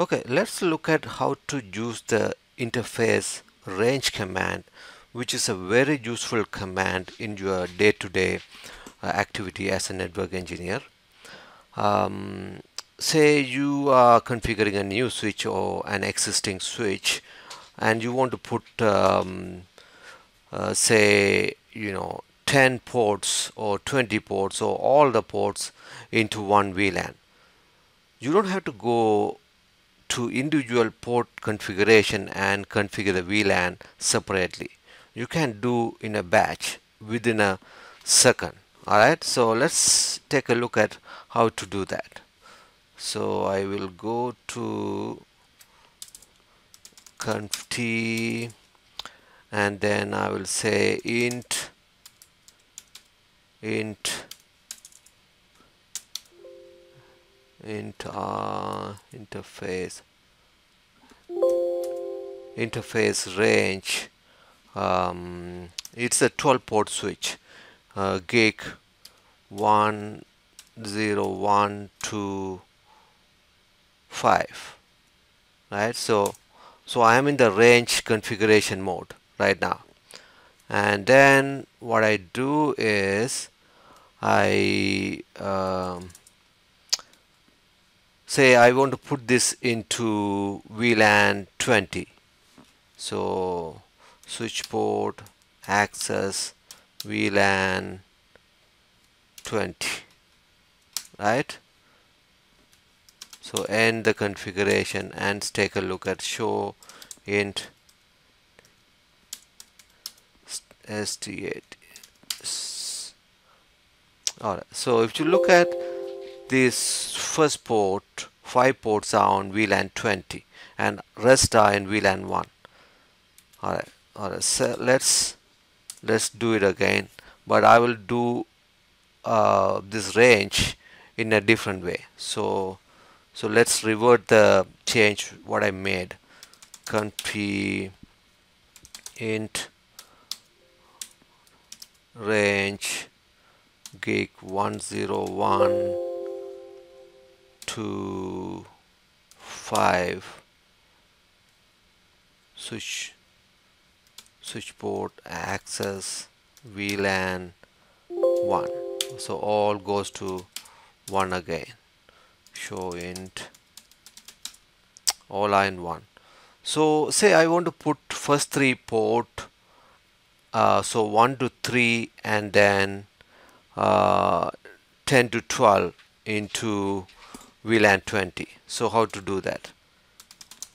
Okay, let's look at how to use the interface range command which is a very useful command in your day-to-day -day, uh, activity as a network engineer. Um, say you are configuring a new switch or an existing switch and you want to put um, uh, say you know 10 ports or 20 ports or all the ports into one VLAN. You don't have to go to individual port configuration and configure the VLAN separately. You can do in a batch within a second. Alright, so let's take a look at how to do that. So I will go to conft and then I will say int int int uh, interface. Interface range um, it's a 12 port switch. Uh, gig 1 0 1 2 5 right? So so I am in the range configuration mode right now. And then what I do is I um, say I want to put this into VLAN 20 so switch port access VLAN 20 right? So end the configuration and take a look at show int st8 alright. So if you look at this first port five ports are on VLAN 20 and rest are in VLAN 1 alright alright so let's let's do it again but I will do uh, this range in a different way. So so let's revert the change what I made. Conf t int range gig 101 to 5 switch switch port access VLAN 1 so all goes to 1 again. Show int all in 1 so say I want to put first three port uh, so 1 to 3 and then uh, 10 to 12 into VLAN 20 so how to do that?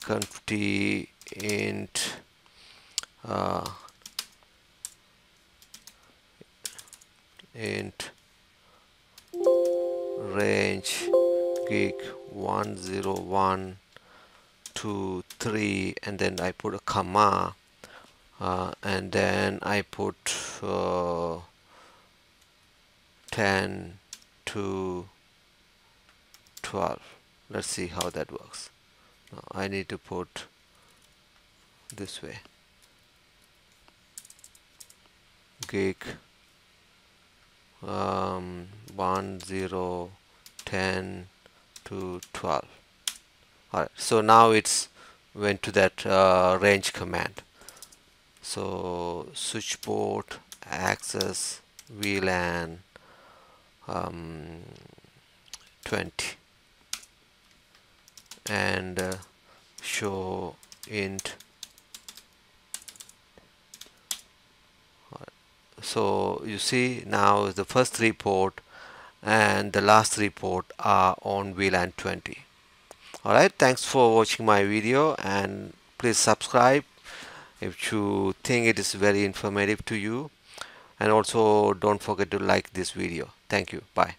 Conf int uh, int range gig 101 to 3 and then I put a comma uh, and then I put uh, 10 to 12 let's see how that works. Now I need to put this way. Gig um, 1 0 10 to 12 alright so now it's went to that uh, range command. So switch port access VLAN um, 20 and uh, show int. So you see now the first three port and the last three port are on VLAN 20 alright thanks for watching my video and please subscribe if you think it is very informative to you. And also don't forget to like this video. Thank you. Bye